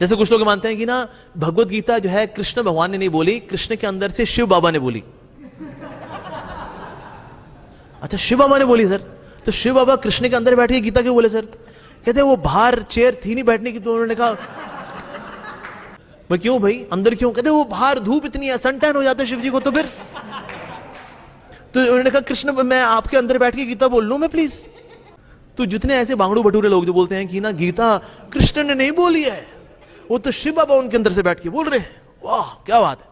जैसे कुछ लोग मानते हैं कि ना, भगवत गीता जो है, कृष्ण भगवान ने नहीं बोली, कृष्ण के अंदर से शिव बाबा ने बोली। अच्छा शिव बाबा ने बोली, सर। तो शिव बाबा कृष्ण के अंदर बैठ के गीता क्यों बोले, सर? कहते वो बाहर चेयर थी नहीं बैठने की तो उन्होंने कहा, मैं क्यों भाई? अंदर क्यों? कहते वो बाहर धूप इतनी है, सनटैन हो जाते शिव जी को तो फिर। तो उन्होंने कहा, कृष्ण, मैं आपके अंदर बैठ के गीता बोल लू मैं प्लीज़ तो जितने ऐसे बांगड़ू भटूरे लोग जो बोलते हैं कि ना, गीता कृष्ण ने नहीं बोली है। वो तो शिव बाबा उनके अंदर से बैठ के बोल रहे हैं। वाह, क्या बात है।